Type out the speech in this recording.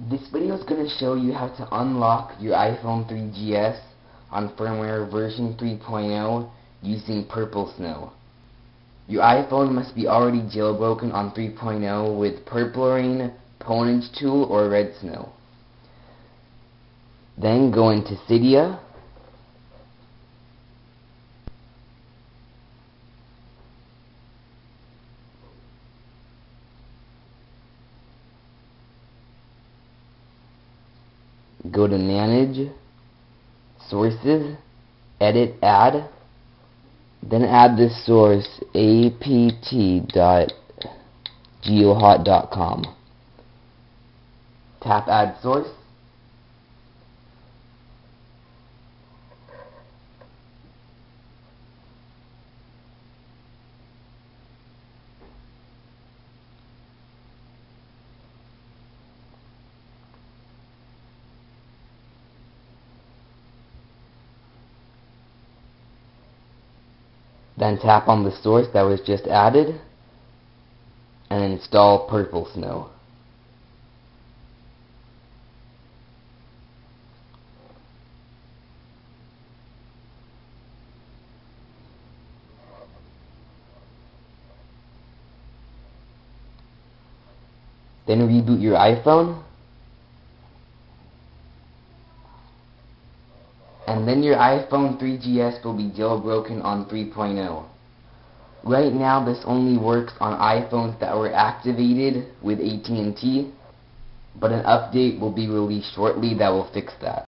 This video is going to show you how to unlock your iPhone 3GS on firmware version 3.0 using Purple Snow. Your iPhone must be already jailbroken on 3.0 with Purple Rain, Pwnage Tool, or Red Snow. Then go into Cydia. Go to Manage, Sources, Edit Add, then add this source apt.geohot.com. Tap Add Source. Then tap on the source that was just added and install Purple Snow. Then reboot your iPhone. And then your iPhone 3GS will be jailbroken on 3.0. Right now this only works on iPhones that were activated with AT&T, but an update will be released shortly that will fix that.